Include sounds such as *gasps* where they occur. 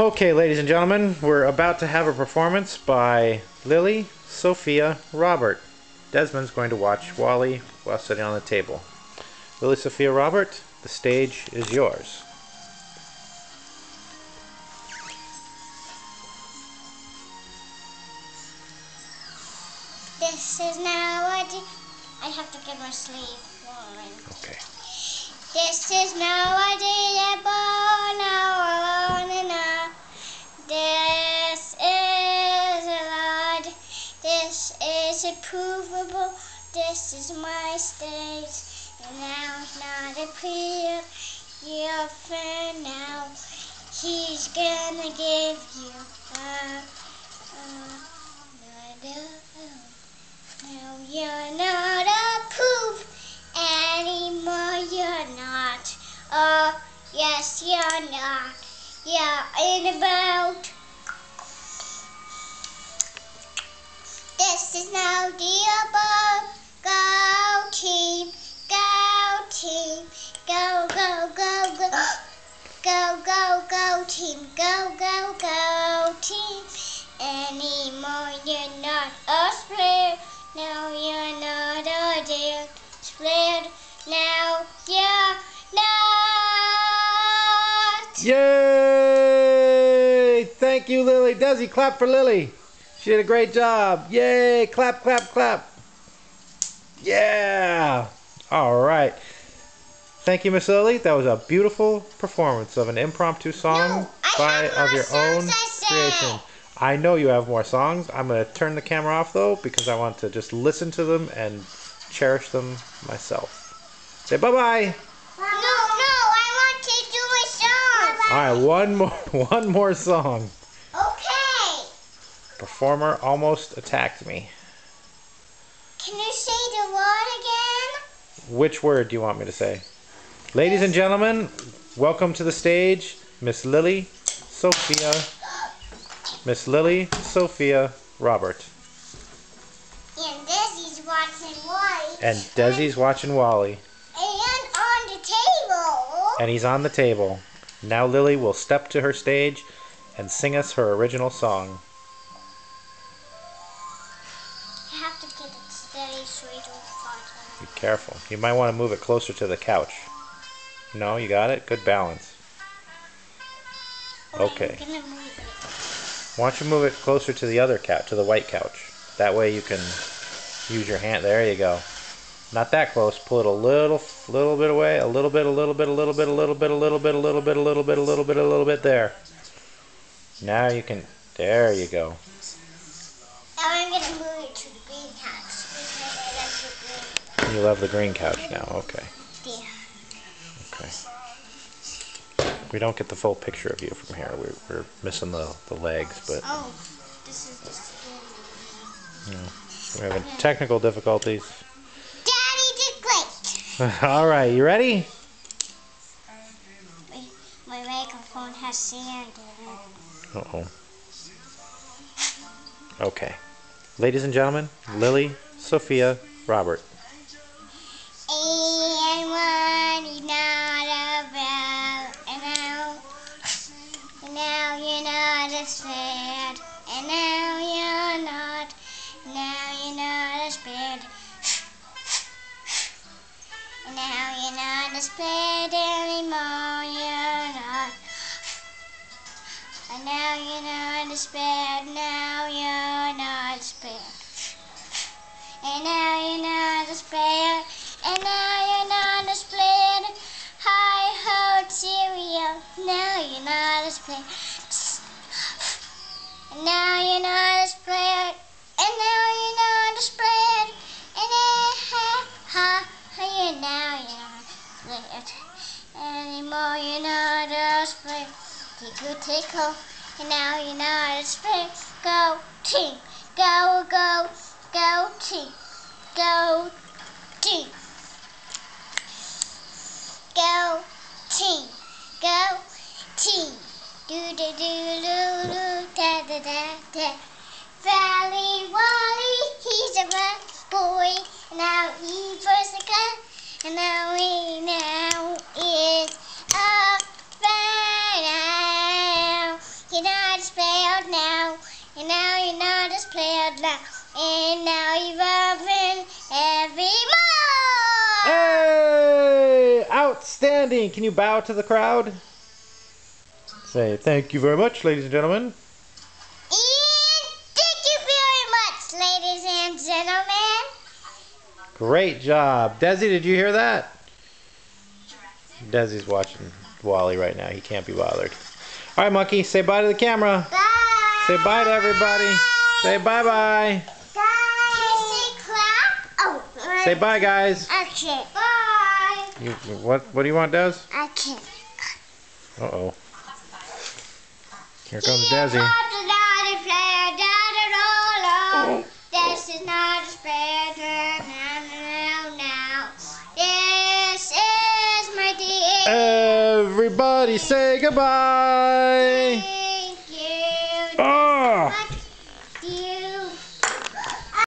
Okay, ladies and gentlemen, we're about to have a performance by Lily Sophia Robert. Desmond's going to watch Wally while sitting on the table. Lily Sophia Robert, the stage is yours. This is now what I have to get my sleeve on. Okay. This is now what I This is approvable. This is my state. And now not a clear your friend now. He's gonna give you a, you're not approved anymore. You're not. Oh, yes, you're not. You're in about. This is now the above. Go team, go team, go go go go. *gasps* Go, go, go team, go, go, go team. Anymore, you're not a split. Now you're not a dead split. Now you're not. Yay! Thank you, Lily. Desi, clap for Lily. She did a great job. Yay! Clap, clap, clap. Yeah! All right. Thank you, Miss Lily. That was a beautiful performance of an impromptu song No, by of your own I creation. I know you have more songs. I'm going to turn the camera off though because I want to just listen to them and cherish them myself. Say bye-bye. No, no, I want to do a song. All right, one more *laughs* one more song. Performer almost attacked me. Can you say the word again? Which word do you want me to say? Ladies and gentlemen, welcome to the stage, Miss Lily Sophia. Miss Lily Sophia Robert. And Desi's watching white. And Desi's watching Wally. And on the table. And he's on the table. Now Lily will step to her stage and sing us her original song. Careful. You might want to move it closer to the couch. No, you got it? Good balance. Okay. I'm gonna move it. Why don't you move it closer to the other couch, to the white couch? That way you can use your hand. There you go. Not that close. Pull it a little, little bit away. A little bit, a little bit, a little bit, a little bit, a little bit, a little bit, a little bit, a little bit, a little bit. There. Now you can. There you go. Now I'm gonna move it to the green house because I like the green. You love the green couch now. Okay. Yeah. Okay. We don't get the full picture of you from here. We're, we're missing the, the legs, but Oh, this is just the we're having technical difficulties. Daddy did great. *laughs* All right, you ready? My, my microphone has sand in it. Uh oh. Okay. Ladies and gentlemen, Lily Sophia Robert. And now you know in despair, now you're not despair. And now you know in despair, and now you're not despair. High ho, cheerio, now you're not despair. Tickle tickle. And now you're not as bad. Go team. Go go go team. Go team. Go team. Go team. Do do do do do da da da da. Valley Wally, he's a bad boy. Now he first a gun, and now he now And now you've opened every more. Hey! Outstanding! Can you bow to the crowd? Say thank you very much, ladies and gentlemen. And thank you very much, ladies and gentlemen. Great job. Desi, did you hear that? Desi's watching Wally right now. He can't be bothered. All right, Monkey, say bye to the camera. Bye. Say bye to everybody. Say. Bye. Say clap? Oh. Say bye, guys. Okay. Bye. You, what, what do you want, Des? Okay. Uh-oh. Here comes Desi. This is not a spread now, now, now. This is my day. Everybody say goodbye.